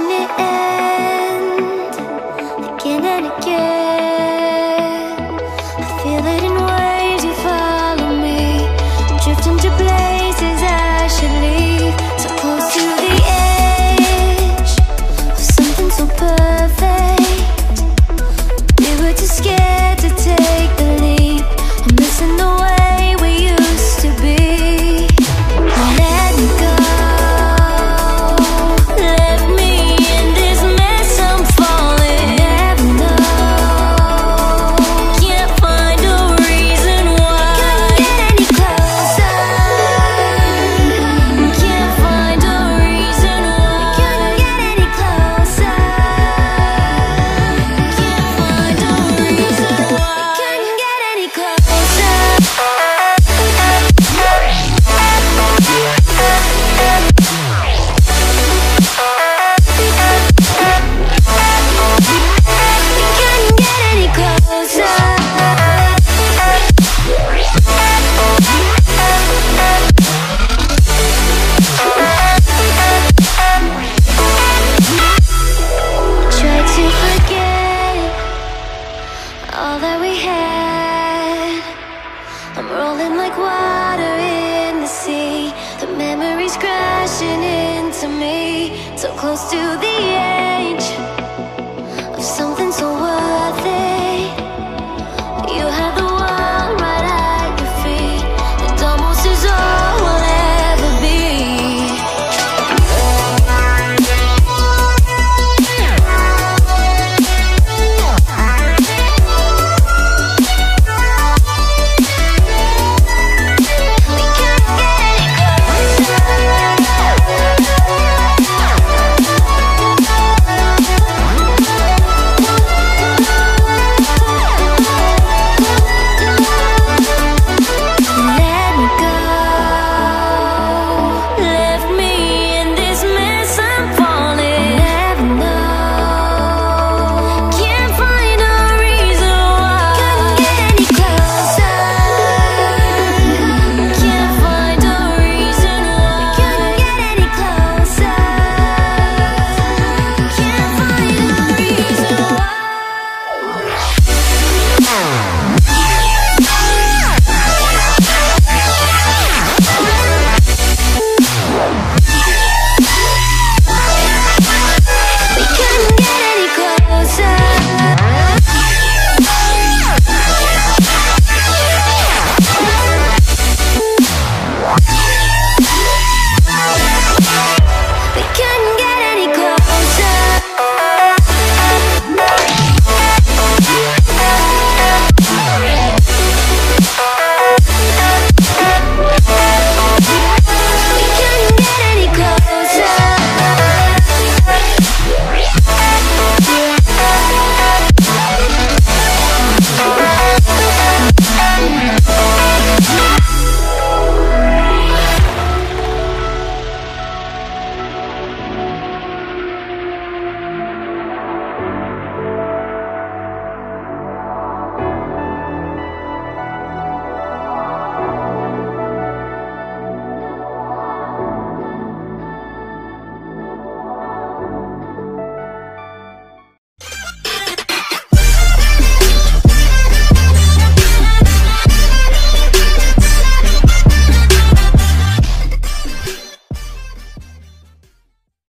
in the air. crashing into me, so close to the edge.